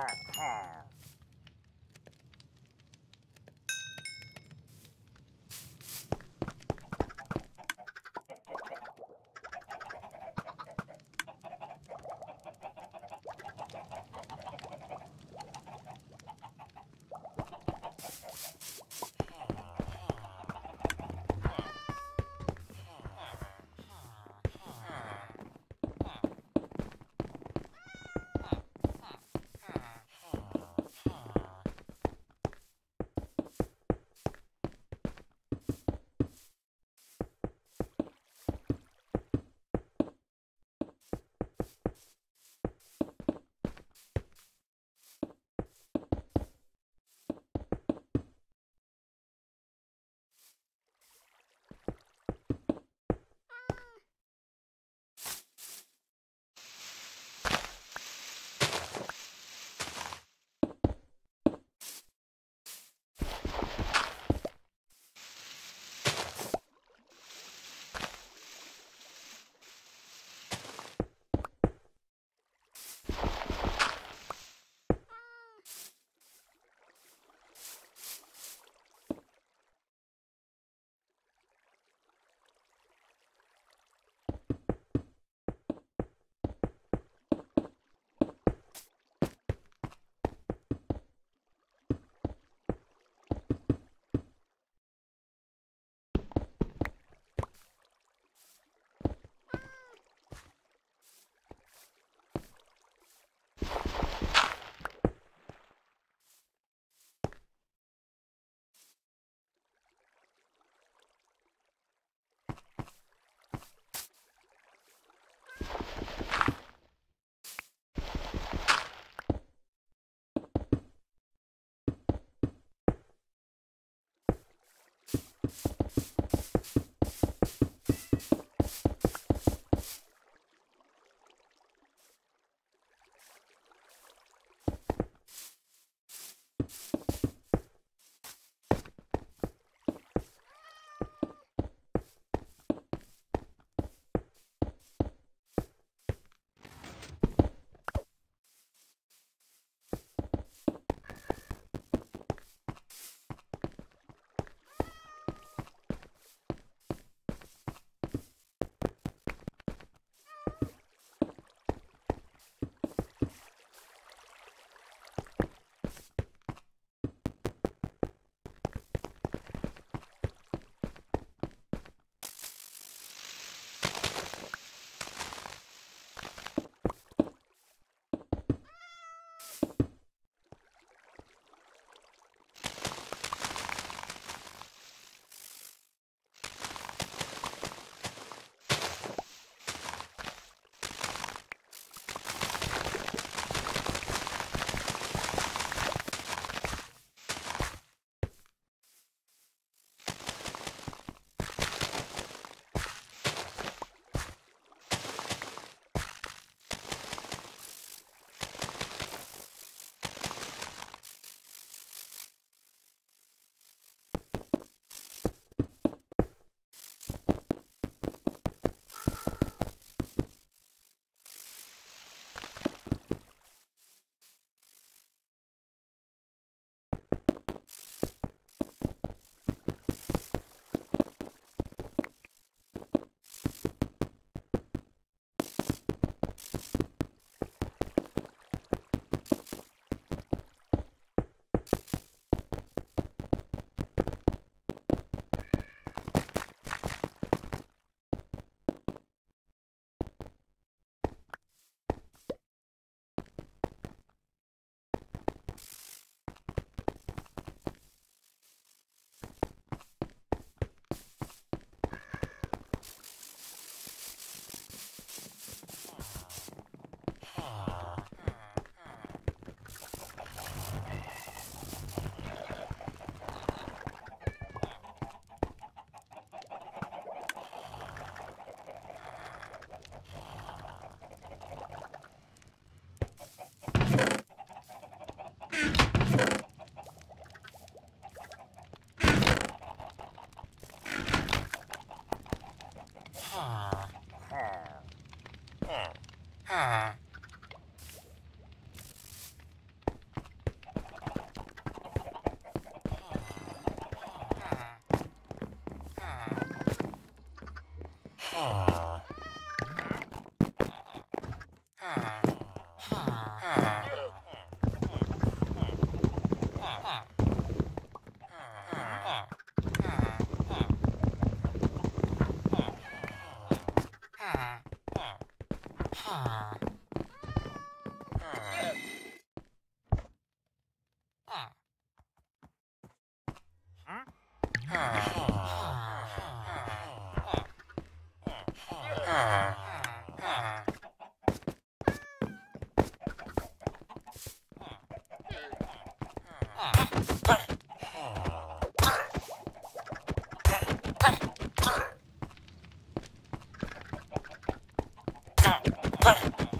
ha ha. para.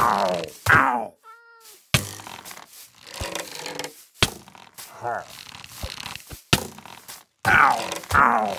Ow, ow. Huh. Ow,